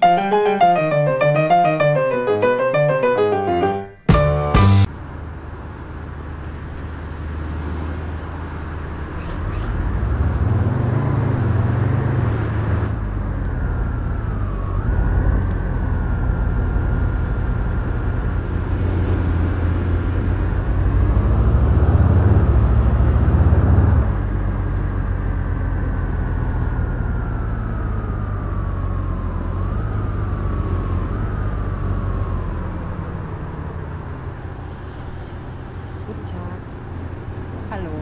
Bye. Hallo.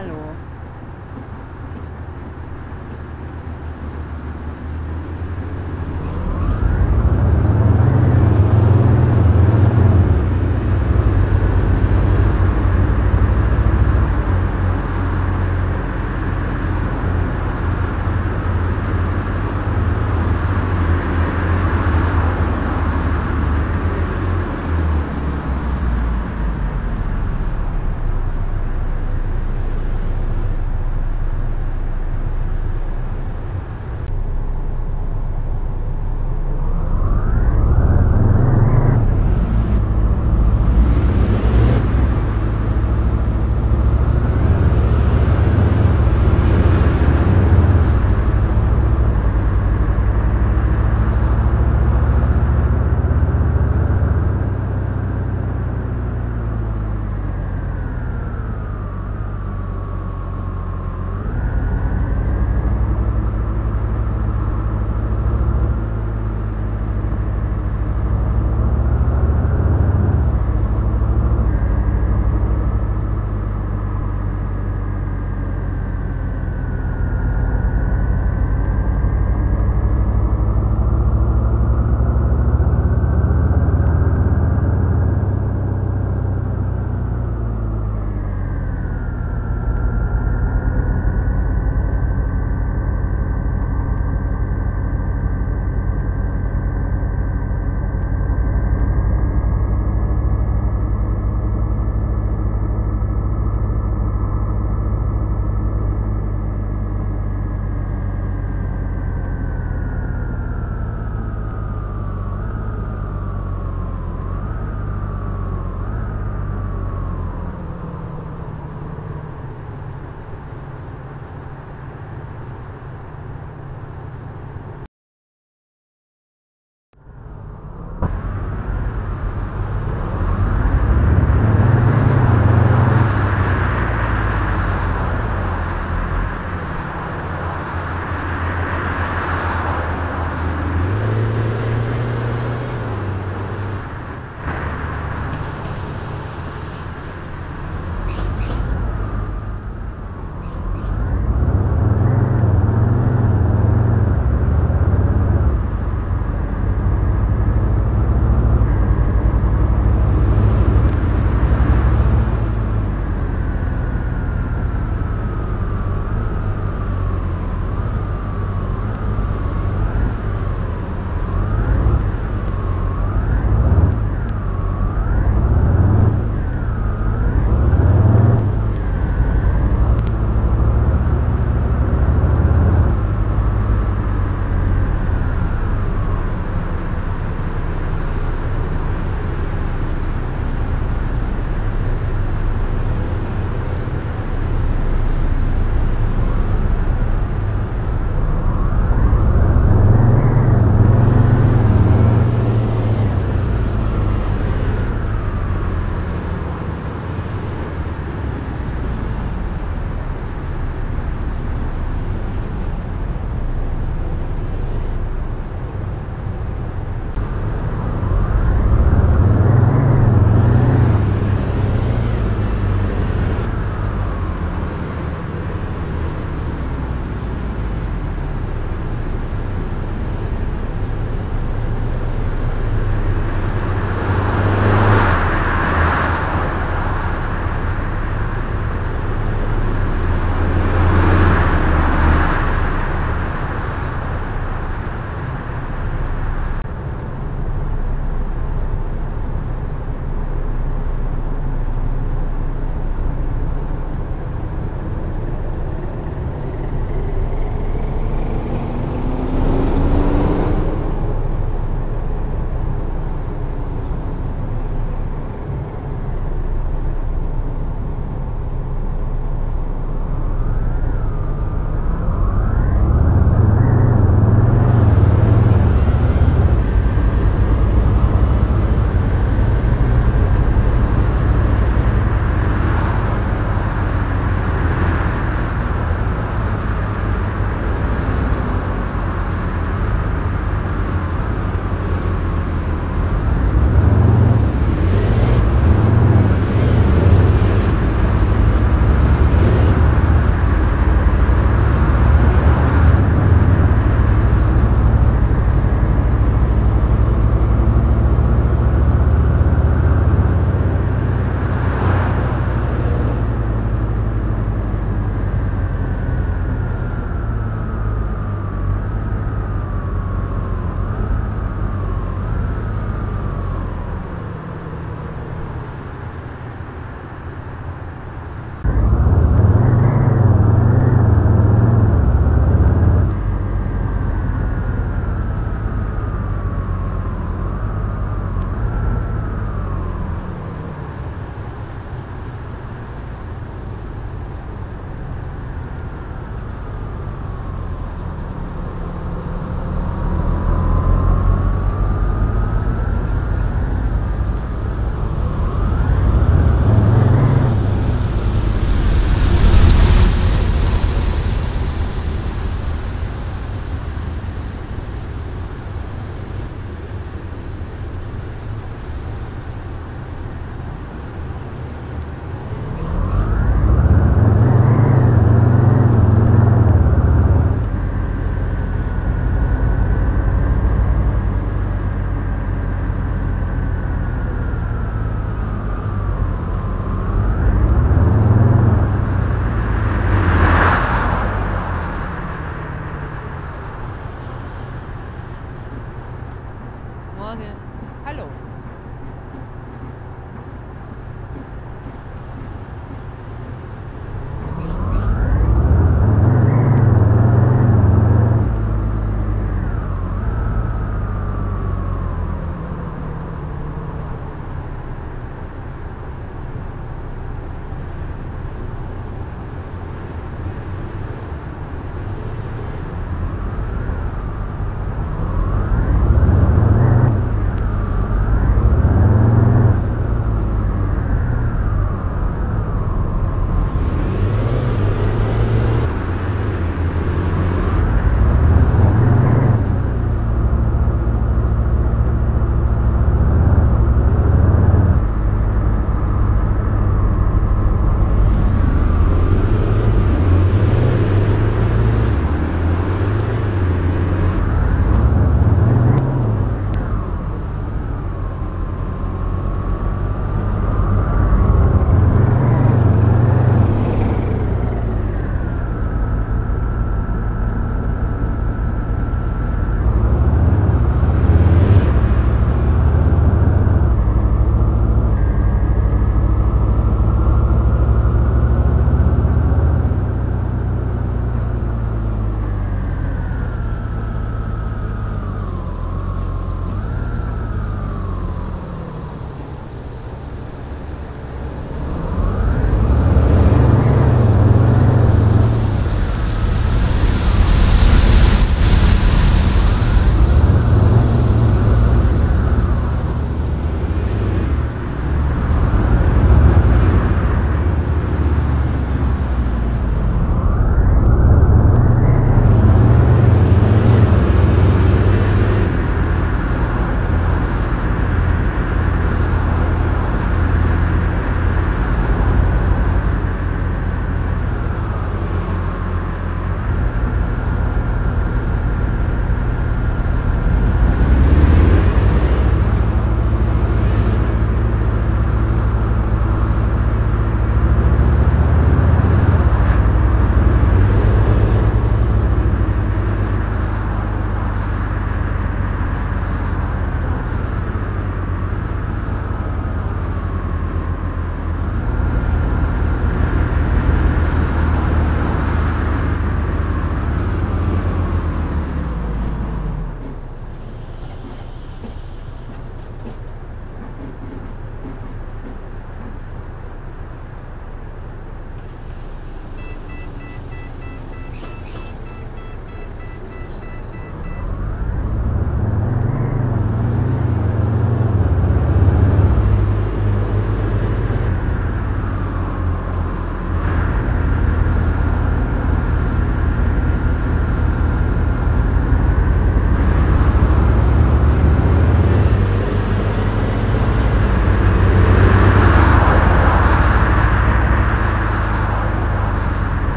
Hallo.